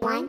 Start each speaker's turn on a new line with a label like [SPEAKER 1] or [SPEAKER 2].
[SPEAKER 1] One,